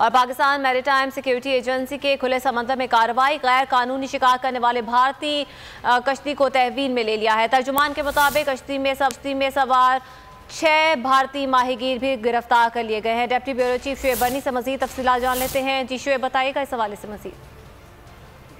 और Pakistan maritime security agency के खुले समंदर में कार्रवाई गैर कानूनी शिकार करने वाले भारतीय कश्ती को तहवीन में ले लिया है। तर्जुमान के मुताबिक कश्ती में कश्ती में सवार छह भारतीय माहीगीर भी गिरफ़्तार कर लिए गए हैं। डिप्टी ब्यूरो चीफ शुएब बनी से मजीद तफसी जान लेते हैं। जी शुएब, बताइएगा इस हवाले से मजीद।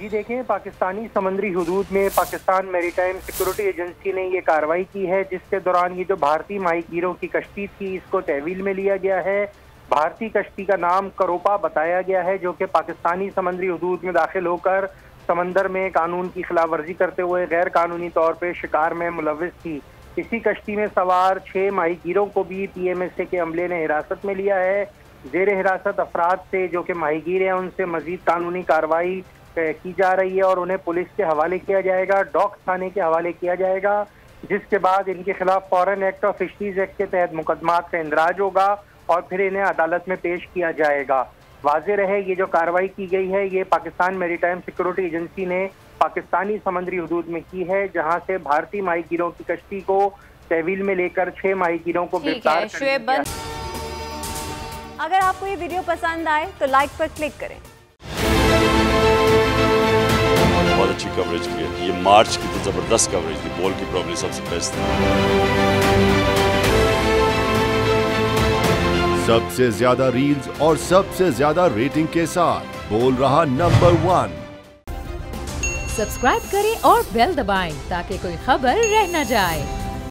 जी देखें, पाकिस्तानी समंदरी हदूद में पाकिस्तान मेरीटाइम सिक्योरिटी एजेंसी ने ये कार्रवाई की है, जिसके दौरान ये जो भारतीय माहीगीरों की कश्ती थी, इसको तहवील में लिया गया है। भारतीय कश्ती का नाम करोपा बताया गया है, जो कि पाकिस्तानी समंदरी हदूद में दाखिल होकर समंदर में कानून की खिलाफ वर्जी करते हुए गैर कानूनी तौर पर शिकार में मुलविस थी। इसी कश्ती में सवार छह माहीगीरों को भी पी एम एस ए के अमले ने हिरासत में लिया है। जेर हिरासत अफराद से, जो कि माहीगीर हैं, उनसे मजीद कानूनी कार्रवाई की जा रही है और उन्हें पुलिस के हवाले किया जाएगा, डॉक थाने के हवाले किया जाएगा, जिसके बाद इनके खिलाफ फॉरेन एक्ट और फिशरीज एक्ट के तहत मुकदमा का इंदराज होगा। और फिर इन्हें अदालत में पेश किया जाएगा। वाजे रहे ये जो कार्रवाई की गई है ये पाकिस्तान मेरीटाइम सिक्योरिटी एजेंसी ने पाकिस्तानी समंदरी हदूद में की है जहाँ से भारतीय माही गिरोह की कश्ती को तहवील में लेकर छह माही गिरोह को गिरफ़्तार अगर आपको ये वीडियो पसंद आए तो लाइक पर क्लिक करें। बहुत अच्छी कवरेज की है। ये मार्च की तो ज़बरदस्त कवरेज थी बॉल की प्रॉब्लम सबसे बेस्ट थी। सबसे ज़्यादा रील्स और सबसे ज़्यादा रेटिंग के साथ बोल रहा नंबर वन सब्सक्राइब करें और बेल दबाएँ ताकि कोई खबर रह न जाए।